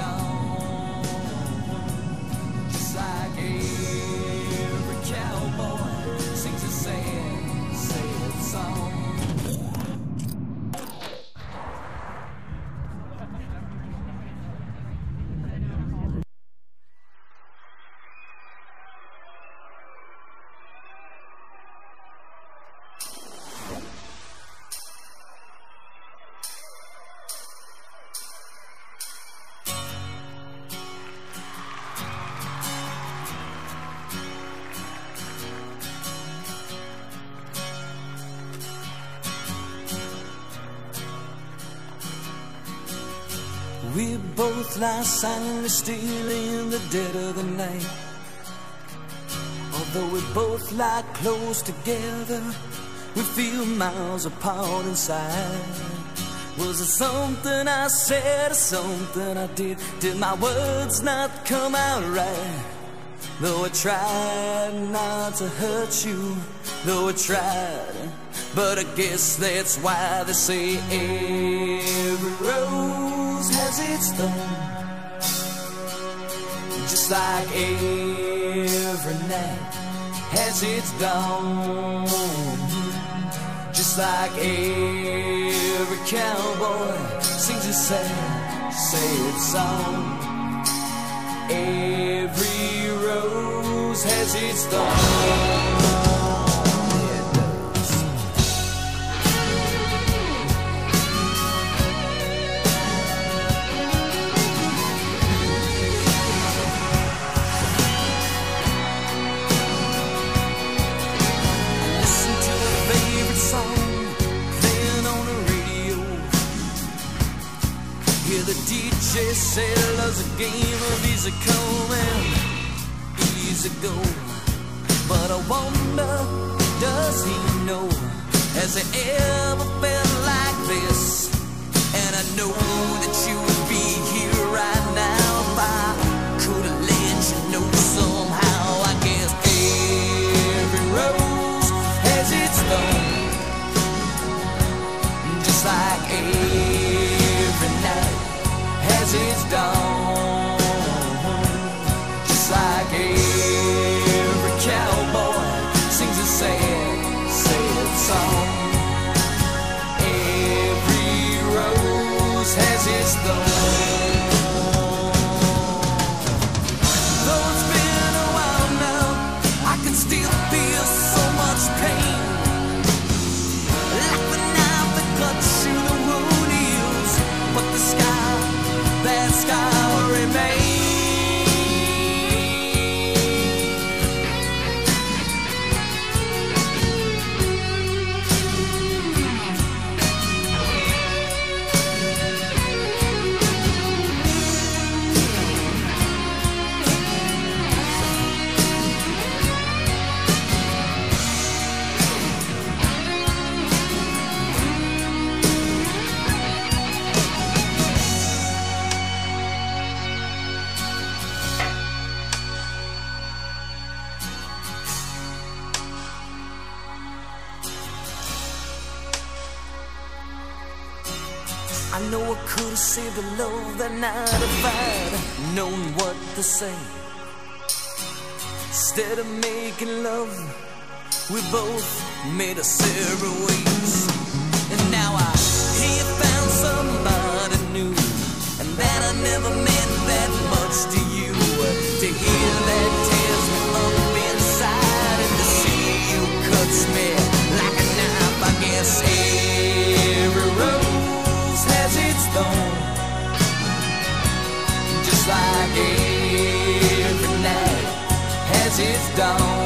down both lie silently still in the dead of the night. Although we both lie close together, we feel miles apart inside. Was it something I said or something I did? Did my words not come out right? Though I tried not to hurt you, though I tried, but I guess that's why they say every has its thorn. Just like every night has its dawn. Just like every cowboy sings a sad, sad song. Every rose has its thorn. The DJ say love's a game of easy come and easy go. But I wonder, does he know? Has he ever felt like this? And I know that you would be here right now if I could have let you know somehow. I guess every rose has its thorn, just like every its I know I could have saved the love that night if I'd known what to say. Instead of making love, we both made a separate ways. Its